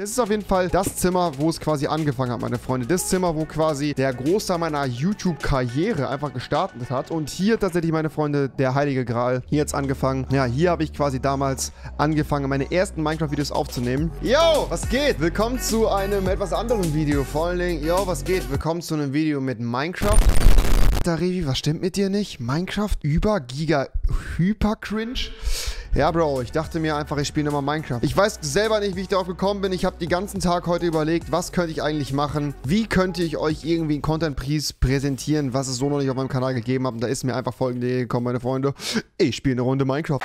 Das ist auf jeden Fall das Zimmer, wo es quasi angefangen hat, meine Freunde. Das Zimmer, wo quasi der Großteil meiner YouTube-Karriere einfach gestartet hat. Und hier tatsächlich, meine Freunde, der Heilige Gral. Hier jetzt angefangen. Ja, hier habe ich quasi damals angefangen, meine ersten Minecraft-Videos aufzunehmen. Yo, was geht? Willkommen zu einem etwas anderen Video. Vor allen Dingen, yo, was geht? Willkommen zu einem Video mit Minecraft. Da, Revi, was stimmt mit dir nicht? Minecraft über Giga Hyper Cringe? Ja, Bro, ich dachte mir einfach, ich spiele nochmal Minecraft. Ich weiß selber nicht, wie ich darauf gekommen bin. Ich habe den ganzen Tag heute überlegt, was könnte ich eigentlich machen? Wie könnte ich euch irgendwie einen Content-Priest präsentieren, was es so noch nicht auf meinem Kanal gegeben hat? Und da ist mir einfach folgende Idee gekommen, meine Freunde. Ich spiele eine Runde Minecraft.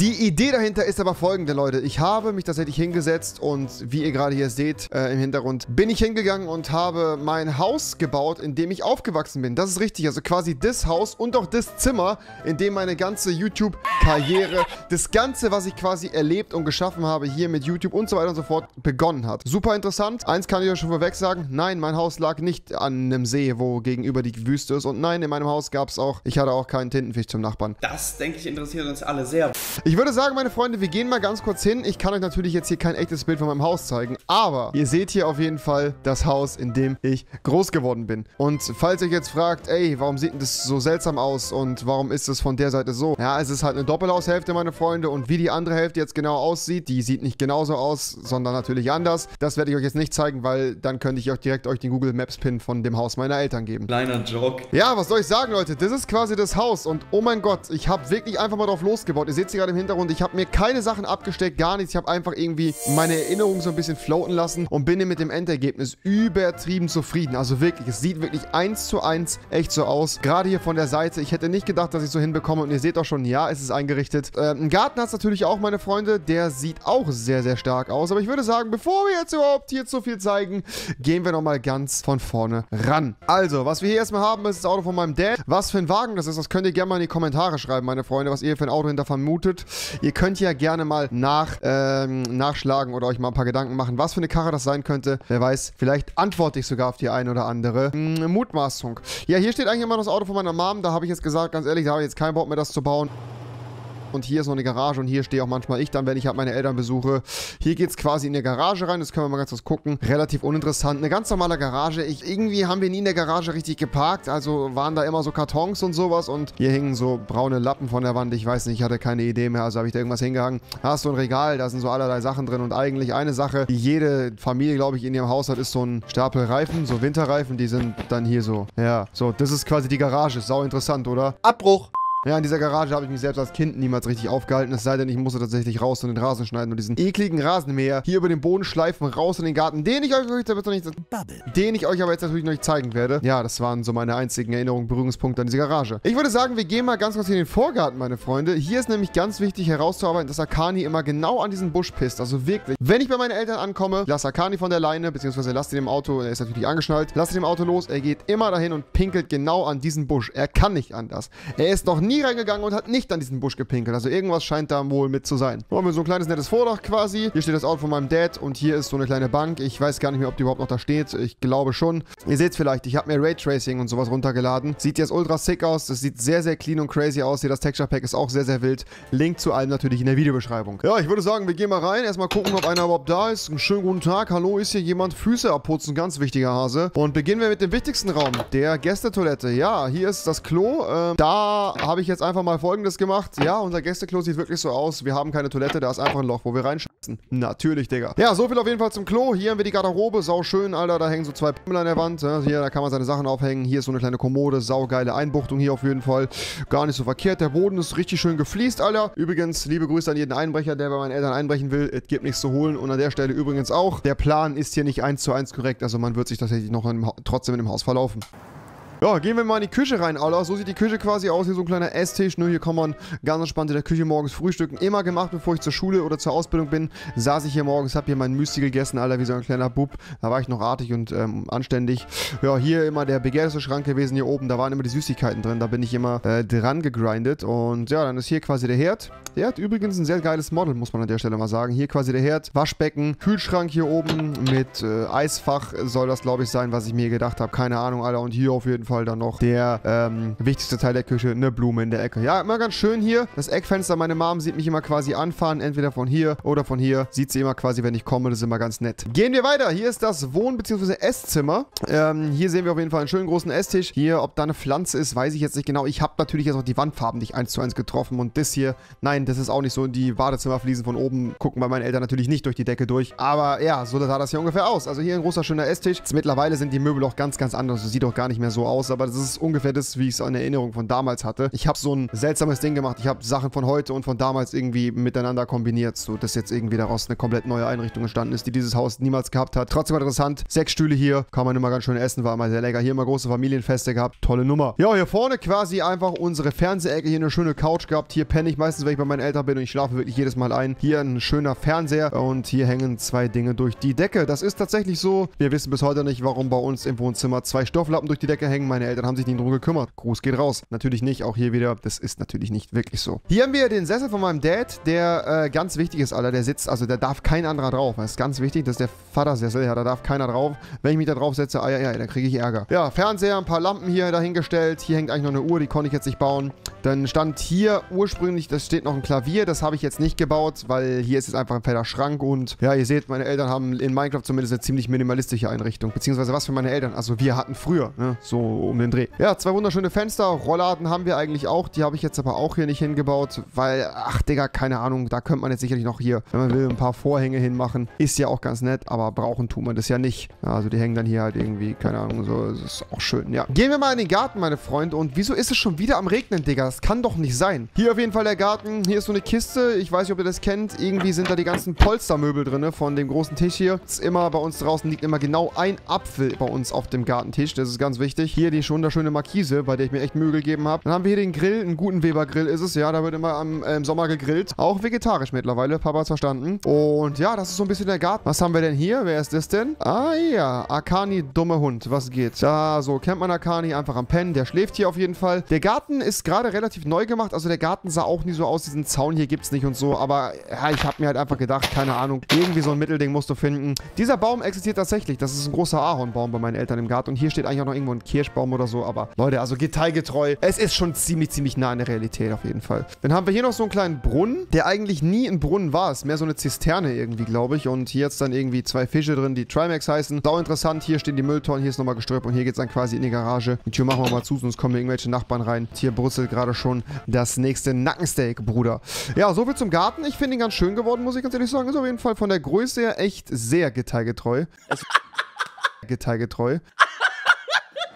Die Idee dahinter ist aber folgende, Leute. Ich habe mich tatsächlich hingesetzt und wie ihr gerade hier seht äh, im Hintergrund, bin ich hingegangen und habe mein Haus gebaut, in dem ich aufgewachsen bin. Das ist richtig, also quasi das Haus und auch das Zimmer, in dem meine ganze YouTube-Karriere, das Ganze, was ich quasi erlebt und geschaffen habe, hier mit YouTube und so weiter und so fort, begonnen hat. Super interessant. Eins kann ich euch schon vorweg sagen, nein, mein Haus lag nicht an einem See, wo gegenüber die Wüste ist. Und nein, in meinem Haus gab es auch, ich hatte auch keinen Tintenfisch zum Nachbarn. Das, denke ich, interessiert uns alle sehr. Würde sagen, meine Freunde, wir gehen mal ganz kurz hin. Ich kann euch natürlich jetzt hier kein echtes Bild von meinem Haus zeigen, aber ihr seht hier auf jeden Fall das Haus, in dem ich groß geworden bin. Und falls ihr euch jetzt fragt, ey, warum sieht denn das so seltsam aus und warum ist es von der Seite so? Ja, es ist halt eine Doppelhaushälfte, meine Freunde, und wie die andere Hälfte jetzt genau aussieht, die sieht nicht genauso aus, sondern natürlich anders. Das werde ich euch jetzt nicht zeigen, weil dann könnte ich auch direkt euch den Google Maps Pin von dem Haus meiner Eltern geben. Kleiner Joke. Ja, was soll ich sagen, Leute? Das ist quasi das Haus und oh mein Gott, ich habe wirklich einfach mal drauf losgebaut. Ihr seht es gerade im Hintergrund, ich habe mir keine Sachen abgesteckt, gar nichts. Ich habe einfach irgendwie meine Erinnerungen so ein bisschen floaten lassen und bin mit dem Endergebnis übertrieben zufrieden. Also wirklich, es sieht wirklich eins zu eins echt so aus. Gerade hier von der Seite. Ich hätte nicht gedacht, dass ich so hinbekomme und ihr seht auch schon, ja, es ist eingerichtet. Äh, ein Garten hat es natürlich auch, meine Freunde. Der sieht auch sehr, sehr stark aus. Aber ich würde sagen, bevor wir jetzt überhaupt hier zu viel zeigen, gehen wir nochmal ganz von vorne ran. Also, was wir hier erstmal haben, ist das Auto von meinem Dad. Was für ein Wagen das ist, das könnt ihr gerne mal in die Kommentare schreiben, meine Freunde, was ihr für ein Auto hinter vermutet. Ihr könnt ja gerne mal nach, ähm, nachschlagen oder euch mal ein paar Gedanken machen, was für eine Karre das sein könnte. Wer weiß, vielleicht antworte ich sogar auf die eine oder andere hm, Mutmaßung. Ja, hier steht eigentlich immer das Auto von meiner Mom. Da habe ich jetzt gesagt, ganz ehrlich, da habe ich jetzt keinen Bock mehr, das zu bauen. Und hier ist noch eine Garage und hier stehe auch manchmal ich dann, wenn ich halt meine Eltern besuche. Hier geht es quasi in eine Garage rein, das können wir mal ganz kurz gucken. Relativ uninteressant. Eine ganz normale Garage. Ich, irgendwie haben wir nie in der Garage richtig geparkt, also waren da immer so Kartons und sowas und hier hingen so braune Lappen von der Wand. Ich weiß nicht, ich hatte keine Idee mehr, also habe ich da irgendwas hingehangen. Da hast du ein Regal, da sind so allerlei Sachen drin und eigentlich eine Sache, die jede Familie, glaube ich, in ihrem Haus hat, ist so ein Stapel Reifen, so Winterreifen, die sind dann hier so. Ja, so, das ist quasi die Garage. Sau interessant, oder? Abbruch. Ja, in dieser Garage habe ich mich selbst als Kind niemals richtig aufgehalten. Es sei denn, ich musste tatsächlich raus und den Rasen schneiden und diesen ekligen Rasenmäher hier über den Boden schleifen, raus in den Garten, den ich euch jetzt noch nicht, den ich euch aber jetzt natürlich noch nicht zeigen werde. Ja, das waren so meine einzigen Erinnerungen, Berührungspunkte an diese Garage. Ich würde sagen, wir gehen mal ganz kurz in den Vorgarten, meine Freunde. Hier ist nämlich ganz wichtig herauszuarbeiten, dass Akani immer genau an diesen Busch pisst. Also wirklich, wenn ich bei meinen Eltern ankomme, lass Akani von der Leine, beziehungsweise lass ihn im Auto, er ist natürlich angeschnallt, lass ihn im Auto los, er geht immer dahin und pinkelt genau an diesen Busch. Er kann nicht anders. Er ist noch nie reingegangen und hat nicht an diesen Busch gepinkelt. Also irgendwas scheint da wohl mit zu sein. Haben wir so ein kleines nettes Vordach quasi. Hier steht das Auto von meinem Dad und hier ist so eine kleine Bank. Ich weiß gar nicht mehr, ob die überhaupt noch da steht. Ich glaube schon. Ihr seht es vielleicht, ich habe mir Raytracing und sowas runtergeladen. Sieht jetzt ultra sick aus. Das sieht sehr, sehr clean und crazy aus. Hier das Texture Pack ist auch sehr, sehr wild. Link zu allem natürlich in der Videobeschreibung. Ja, ich würde sagen, wir gehen mal rein. Erstmal gucken, ob einer überhaupt da ist. Einen schönen guten Tag. Hallo, ist hier jemand? Füße abputzen, ganz wichtiger Hase. Und beginnen wir mit dem wichtigsten Raum, der Gästetoilette. Ja, hier ist das Klo. Ähm, da habe ich jetzt einfach mal folgendes gemacht. Ja, unser Gästeklo sieht wirklich so aus. Wir haben keine Toilette, da ist einfach ein Loch, wo wir reinscheißen. Natürlich, Digga. Ja, so viel auf jeden Fall zum Klo. Hier haben wir die Garderobe, sau schön, Alter. Da hängen so zwei Pimmel an der Wand. Ja, hier, da kann man seine Sachen aufhängen. Hier ist so eine kleine Kommode, saugeile Einbuchtung hier auf jeden Fall. Gar nicht so verkehrt. Der Boden ist richtig schön gefliest, Alter. Übrigens, liebe Grüße an jeden Einbrecher, der bei meinen Eltern einbrechen will. Es gibt nichts zu holen. Und an der Stelle übrigens auch. Der Plan ist hier nicht eins zu eins korrekt. Also man wird sich tatsächlich noch trotzdem in dem Haus verlaufen. Ja, gehen wir mal in die Küche rein, Alter. So sieht die Küche quasi aus. Hier so ein kleiner Esstisch. Nur hier kann man ganz entspannt in der Küche morgens frühstücken. Immer gemacht, bevor ich zur Schule oder zur Ausbildung bin. Saß ich hier morgens, hab hier mein Müsli gegessen, Alter, wie so ein kleiner Bub. Da war ich noch artig und ähm, anständig. Ja, hier immer der begehrteste Schrank gewesen hier oben. Da waren immer die Süßigkeiten drin. Da bin ich immer äh, dran gegrindet. Und ja, dann ist hier quasi der Herd. Der hat übrigens ein sehr geiles Model, muss man an der Stelle mal sagen. Hier quasi der Herd, Waschbecken, Kühlschrank hier oben mit äh, Eisfach soll das, glaube ich, sein, was ich mir gedacht habe. Keine Ahnung, Alter. Und hier auf jeden Fall Fall dann noch der ähm, wichtigste Teil der Küche, eine Blume in der Ecke. Ja, immer ganz schön hier. Das Eckfenster, meine Mom sieht mich immer quasi anfahren, entweder von hier oder von hier. Sieht sie immer quasi, wenn ich komme, das ist immer ganz nett. Gehen wir weiter. Hier ist das Wohn- bzw. Esszimmer. Ähm, hier sehen wir auf jeden Fall einen schönen großen Esstisch. Hier, ob da eine Pflanze ist, weiß ich jetzt nicht genau. Ich habe natürlich jetzt auch die Wandfarben nicht eins zu eins getroffen und das hier, nein, das ist auch nicht so. Die Badezimmerfliesen von oben gucken bei meinen Eltern natürlich nicht durch die Decke durch. Aber ja, so sah das hier ungefähr aus. Also hier ein großer, schöner Esstisch. Jetzt mittlerweile sind die Möbel auch ganz, ganz anders. Sieht auch gar nicht mehr so aus, aber das ist ungefähr das, wie ich es in Erinnerung von damals hatte. Ich habe so ein seltsames Ding gemacht. Ich habe Sachen von heute und von damals irgendwie miteinander kombiniert, so dass jetzt irgendwie daraus eine komplett neue Einrichtung entstanden ist, die dieses Haus niemals gehabt hat. Trotzdem interessant. Sechs Stühle hier, kann man immer ganz schön essen, war immer sehr lecker. Hier immer große Familienfeste gehabt. Tolle Nummer. Ja, hier vorne quasi einfach unsere Fernsehecke. Hier eine schöne Couch gehabt. Hier penne ich meistens, wenn ich bei meinen Eltern bin und ich schlafe wirklich jedes Mal ein. Hier ein schöner Fernseher und hier hängen zwei Dinge durch die Decke. Das ist tatsächlich so. Wir wissen bis heute nicht, warum bei uns im Wohnzimmer zwei Stofflappen durch die Decke hängen. Meine Eltern haben sich nicht drum gekümmert. Gruß geht raus. Natürlich nicht. Auch hier wieder. Das ist natürlich nicht wirklich so. Hier haben wir den Sessel von meinem Dad, der äh, ganz wichtig ist, Alter. Der sitzt, also da darf kein anderer drauf. Das ist ganz wichtig. Das ist der Vatersessel. Ja, da darf keiner drauf. Wenn ich mich da drauf setze, ah ja, ja, dann kriege ich Ärger. Ja, Fernseher, ein paar Lampen hier dahingestellt. Hier hängt eigentlich noch eine Uhr, die konnte ich jetzt nicht bauen. Dann stand hier ursprünglich, das steht noch ein Klavier. Das habe ich jetzt nicht gebaut, weil hier ist jetzt einfach ein fetter Schrank und ja, ihr seht, meine Eltern haben in Minecraft zumindest eine ziemlich minimalistische Einrichtung. Beziehungsweise was für meine Eltern. Also wir hatten früher, ne? So um den Dreh. Ja, zwei wunderschöne Fenster. Rollladen haben wir eigentlich auch. Die habe ich jetzt aber auch hier nicht hingebaut, weil, ach Digga, keine Ahnung. Da könnte man jetzt sicherlich noch hier, wenn man will, ein paar Vorhänge hinmachen. Ist ja auch ganz nett, aber brauchen tut man das ja nicht. Also die hängen dann hier halt irgendwie, keine Ahnung, so. Das ist auch schön, ja. Gehen wir mal in den Garten, meine Freunde. Und wieso ist es schon wieder am Regnen, Digga? Das kann doch nicht sein. Hier auf jeden Fall der Garten. Hier ist so eine Kiste. Ich weiß nicht, ob ihr das kennt. Irgendwie sind da die ganzen Polstermöbel drin von dem großen Tisch hier. Ist immer bei uns draußen liegt immer genau ein Apfel bei uns auf dem Gartentisch. Das ist ganz wichtig. Hier die wunderschöne Markise, bei der ich mir echt Mühe gegeben habe. Dann haben wir hier den Grill. Einen guten Weber-Grill ist es. Ja, da wird immer am, äh, im Sommer gegrillt. Auch vegetarisch mittlerweile. Papa hat's verstanden. Und ja, das ist so ein bisschen der Garten. Was haben wir denn hier? Wer ist das denn? Ah ja, Akani, dumme Hund. Was geht? Ja, so kennt man Akani. Einfach am Pennen. Der schläft hier auf jeden Fall. Der Garten ist gerade relativ neu gemacht. Also der Garten sah auch nie so aus. Diesen Zaun hier gibt's nicht und so. Aber ja, ich habe mir halt einfach gedacht, keine Ahnung, irgendwie so ein Mittelding musst du finden. Dieser Baum existiert tatsächlich. Das ist ein großer Ahornbaum bei meinen Eltern im Garten. Und hier steht eigentlich auch noch irgendwo ein Kirschbaum oder so. Aber Leute, also detailgetreu. Es ist schon ziemlich, ziemlich nah an der Realität auf jeden Fall. Dann haben wir hier noch so einen kleinen Brunnen, der eigentlich nie ein Brunnen war. Ist mehr so eine Zisterne irgendwie, glaube ich. Und hier jetzt dann irgendwie zwei Fische drin, die Trimax heißen. Sau interessant. Hier stehen die Mülltonnen. Hier ist nochmal geströpft. Und hier geht es dann quasi in die Garage. Die Tür machen wir mal zu, sonst kommen irgendwelche Nachbarn rein. Hier brutzelt gerade schon das nächste Nackensteak, Bruder. Ja, soviel zum Garten. Ich finde ihn ganz schön geworden, muss ich ganz ehrlich sagen. Ist auf jeden Fall von der Größe her echt sehr detailgetreu. Detailgetreu.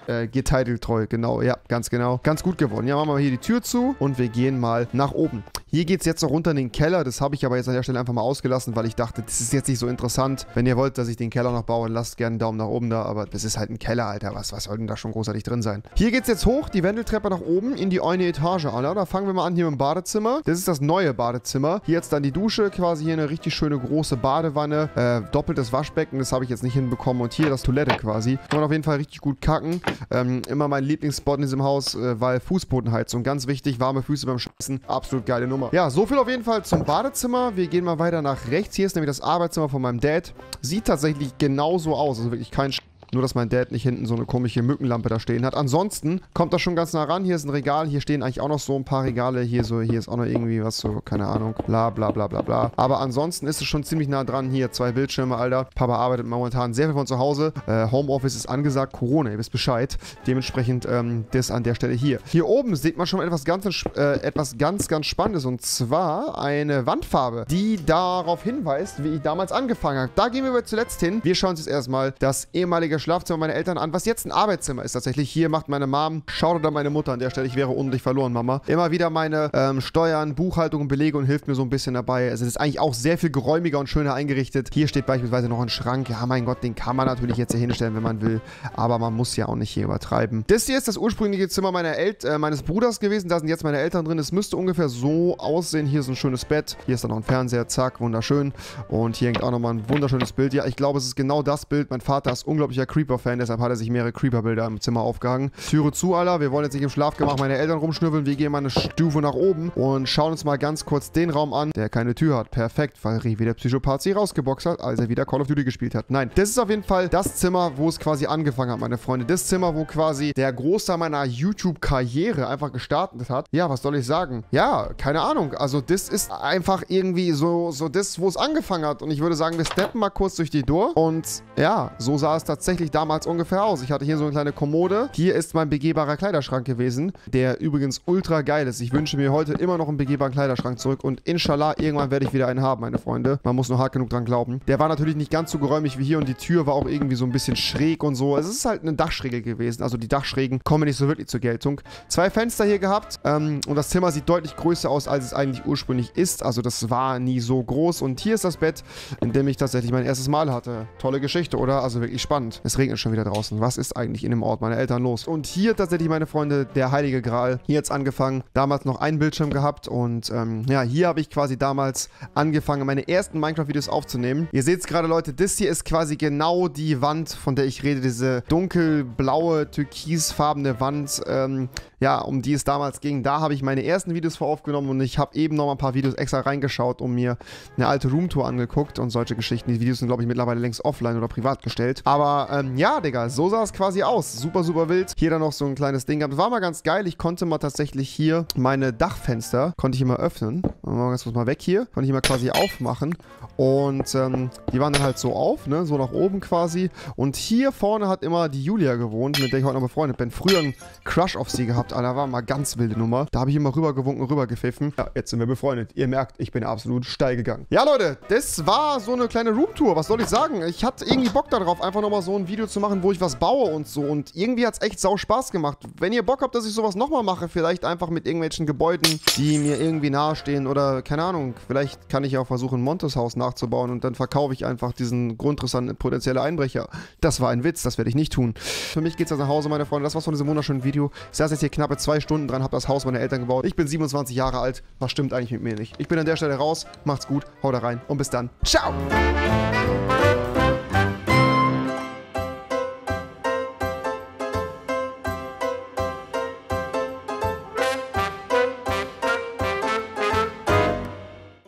Äh, getiteltreu, genau, ja, ganz genau. Ganz gut geworden. Ja, machen wir hier die Tür zu und wir gehen mal nach oben. Hier geht es jetzt noch runter in den Keller. Das habe ich aber jetzt an der Stelle einfach mal ausgelassen, weil ich dachte, das ist jetzt nicht so interessant. Wenn ihr wollt, dass ich den Keller noch baue, lasst gerne einen Daumen nach oben da. Aber das ist halt ein Keller, Alter. Was, was soll denn da schon großartig drin sein? Hier geht es jetzt hoch, die Wendeltreppe nach oben in die eine Etage, Alter. Da fangen wir mal an hier dem Badezimmer. Das ist das neue Badezimmer. Hier jetzt dann die Dusche, quasi hier eine richtig schöne große Badewanne. Äh, doppeltes Waschbecken, das habe ich jetzt nicht hinbekommen. Und hier das Toilette quasi. Kann man auf jeden Fall richtig gut kacken. Ähm, immer mein Lieblingsspot in diesem Haus, äh, weil Fußbodenheizung. Ganz wichtig, warme Füße beim Scheißen. Absolut geile Nummer. Ja, so viel auf jeden Fall zum Badezimmer. Wir gehen mal weiter nach rechts. Hier ist nämlich das Arbeitszimmer von meinem Dad. Sieht tatsächlich genauso aus. Also wirklich kein Sch nur, dass mein Dad nicht hinten so eine komische Mückenlampe da stehen hat. Ansonsten kommt das schon ganz nah ran. Hier ist ein Regal. Hier stehen eigentlich auch noch so ein paar Regale. Hier so, hier ist auch noch irgendwie was so, keine Ahnung. Bla, bla, bla, bla, bla. Aber ansonsten ist es schon ziemlich nah dran. Hier zwei Bildschirme, Alter. Papa arbeitet momentan sehr viel von zu Hause. Äh, Homeoffice ist angesagt. Corona, ihr wisst Bescheid. Dementsprechend ähm, das an der Stelle hier. Hier oben sieht man schon etwas ganz, äh, etwas ganz, ganz Spannendes. Und zwar eine Wandfarbe, die darauf hinweist, wie ich damals angefangen habe. Da gehen wir zuletzt hin. Wir schauen uns jetzt erstmal das ehemalige Schlafzimmer meiner Eltern an, was jetzt ein Arbeitszimmer ist tatsächlich. Hier macht meine Mom, schaut an meine Mutter an der Stelle, ich wäre ordentlich verloren, Mama. Immer wieder meine ähm, Steuern, Buchhaltung und Belege und hilft mir so ein bisschen dabei. Also es ist eigentlich auch sehr viel geräumiger und schöner eingerichtet. Hier steht beispielsweise noch ein Schrank. Ja, mein Gott, den kann man natürlich jetzt hier hinstellen, wenn man will. Aber man muss ja auch nicht hier übertreiben. Das hier ist das ursprüngliche Zimmer meiner El äh, meines Bruders gewesen. Da sind jetzt meine Eltern drin. Es müsste ungefähr so aussehen. Hier ist ein schönes Bett. Hier ist dann noch ein Fernseher. Zack, wunderschön. Und hier hängt auch nochmal ein wunderschönes Bild. Ja, ich glaube, es ist genau das Bild. Mein Vater ist unglaublicher Creeper-Fan, deshalb hat er sich mehrere Creeper-Bilder im Zimmer aufgehangen. Türe zu, Alter. Wir wollen jetzt nicht im Schlafgemach meine Eltern rumschnüffeln. Wir gehen mal eine Stufe nach oben und schauen uns mal ganz kurz den Raum an, der keine Tür hat. Perfekt, weil Revi der Psychopath sie rausgeboxt hat, als er wieder Call of Duty gespielt hat. Nein, das ist auf jeden Fall das Zimmer, wo es quasi angefangen hat, meine Freunde. Das Zimmer, wo quasi der Großteil meiner YouTube-Karriere einfach gestartet hat. Ja, was soll ich sagen? Ja, keine Ahnung. Also das ist einfach irgendwie so, so das, wo es angefangen hat. Und ich würde sagen, wir steppen mal kurz durch die Door. Und ja, so sah es tatsächlich damals ungefähr aus. Ich hatte hier so eine kleine Kommode. Hier ist mein begehbarer Kleiderschrank gewesen, der übrigens ultra geil ist. Ich wünsche mir heute immer noch einen begehbaren Kleiderschrank zurück. Und inshallah, irgendwann werde ich wieder einen haben, meine Freunde. Man muss nur hart genug dran glauben. Der war natürlich nicht ganz so geräumig wie hier und die Tür war auch irgendwie so ein bisschen schräg und so. Es ist halt eine Dachschräge gewesen. Also die Dachschrägen kommen nicht so wirklich zur Geltung. Zwei Fenster hier gehabt ähm, und das Zimmer sieht deutlich größer aus, als es eigentlich ursprünglich ist. Also das war nie so groß. Und hier ist das Bett, in dem ich tatsächlich mein erstes Mal hatte. Tolle Geschichte, oder? Also wirklich spannend. Es regnet schon wieder draußen. Was ist eigentlich in dem Ort meiner Eltern los? Und hier tatsächlich, meine Freunde, der Heilige Gral. Hier jetzt angefangen. Damals noch einen Bildschirm gehabt und ähm, ja, hier habe ich quasi damals angefangen, meine ersten Minecraft-Videos aufzunehmen. Ihr seht es gerade, Leute, das hier ist quasi genau die Wand, von der ich rede. Diese dunkelblaue, türkisfarbene Wand, ähm, ja, um die es damals ging. Da habe ich meine ersten Videos vor aufgenommen und ich habe eben noch mal ein paar Videos extra reingeschaut und mir eine alte Roomtour angeguckt und solche Geschichten. Die Videos sind, glaube ich, mittlerweile längst offline oder privat gestellt. Aber ähm, ja, Digga, so sah es quasi aus. Super, super wild. Hier dann noch so ein kleines Ding gehabt. War mal ganz geil. Ich konnte mal tatsächlich hier meine Dachfenster, konnte ich immer öffnen. Mal ganz kurz mal weg hier. Konnte ich immer quasi aufmachen. Und ähm, die waren dann halt so auf, ne? So nach oben quasi. Und hier vorne hat immer die Julia gewohnt, mit der ich heute noch befreundet bin. Früher einen Crush auf sie gehabt, Alter. War mal ganz wilde Nummer. Da habe ich immer rübergewunken, rübergepfiffen. Ja, jetzt sind wir befreundet. Ihr merkt, ich bin absolut steil gegangen. Ja, Leute, das war so eine kleine Roomtour. Was soll ich sagen? Ich hatte irgendwie Bock darauf, einfach nochmal so ein Video zu machen, wo ich was baue und so. Und irgendwie hat es echt sau Spaß gemacht. Wenn ihr Bock habt, dass ich sowas nochmal mache, vielleicht einfach mit irgendwelchen Gebäuden, die mir irgendwie nahestehen oder keine Ahnung. Vielleicht kann ich auch versuchen, Montes Haus nachzubauen und dann verkaufe ich einfach diesen Grundriss an potenzielle Einbrecher. Das war ein Witz, das werde ich nicht tun. Für mich geht es jetzt nach Hause, meine Freunde. Das war's von diesem wunderschönen Video. Ich saß jetzt hier knappe zwei Stunden dran, habe das Haus meiner Eltern gebaut. Ich bin 27 Jahre alt. Was stimmt eigentlich mit mir nicht? Ich bin an der Stelle raus. Macht's gut, haut rein und bis dann. Ciao!